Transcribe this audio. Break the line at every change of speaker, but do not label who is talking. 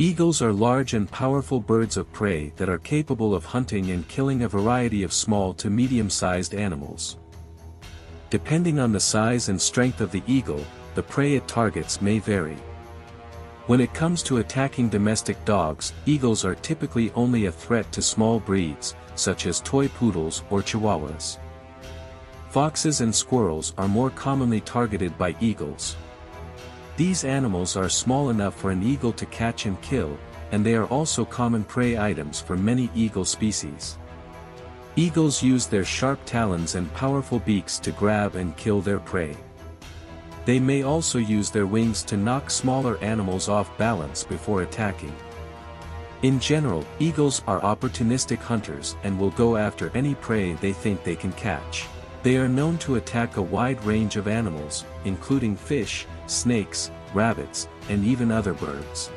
Eagles are large and powerful birds of prey that are capable of hunting and killing a variety of small to medium-sized animals. Depending on the size and strength of the eagle, the prey it targets may vary. When it comes to attacking domestic dogs, eagles are typically only a threat to small breeds, such as toy poodles or chihuahuas. Foxes and squirrels are more commonly targeted by eagles. These animals are small enough for an eagle to catch and kill, and they are also common prey items for many eagle species. Eagles use their sharp talons and powerful beaks to grab and kill their prey. They may also use their wings to knock smaller animals off balance before attacking. In general, eagles are opportunistic hunters and will go after any prey they think they can catch. They are known to attack a wide range of animals, including fish, snakes, rabbits, and even other birds.